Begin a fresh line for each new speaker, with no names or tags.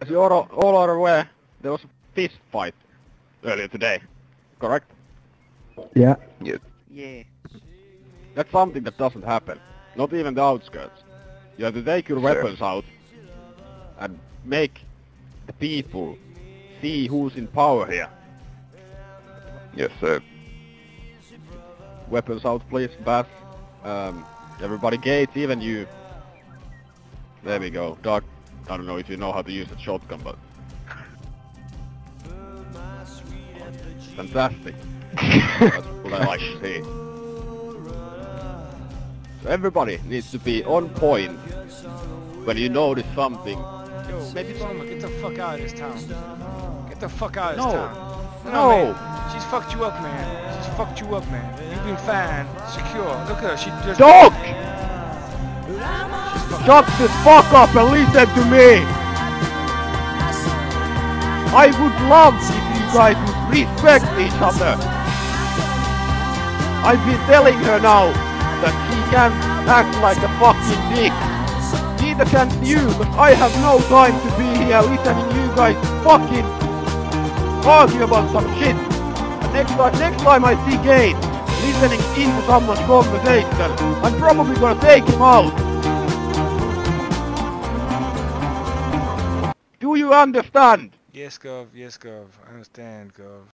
As you all, all are aware, there was a fist fight earlier today, correct?
Yeah.
Yeah.
That's something that doesn't happen. Not even the outskirts. You have to take your
Sure.
weapons out and make the people see who's in power here.
Yes, sir.
Weapons out, please, Bass. Um, everybody gates, even you. There we go. Dark. I don't know if you know how to use a shotgun, but... Fantastic. That's what I like to see. So everybody needs to be on point when you notice something.
Yo, maybe Roma, get the fuck out of this town. Get the fuck out of this
No.
town.
No.
man. She's fucked you up, man. She's fucked you up, man. You've been fine, secure. Look at her. She just.
Dog! Shut the fuck up and listen to me! I would love if you guys would respect each other. I've been telling her now that she can't act like a fucking dick. Neither can you, but I have no time to be here listening to you guys fucking argue about some shit. And next time, next time I see Gabe listening into someone's conversation, I'm probably gonna take him out. Do you understand?
Yes, Gov. Yes, Gov. I understand, Gov.